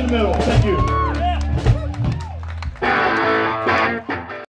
middle. Thank you.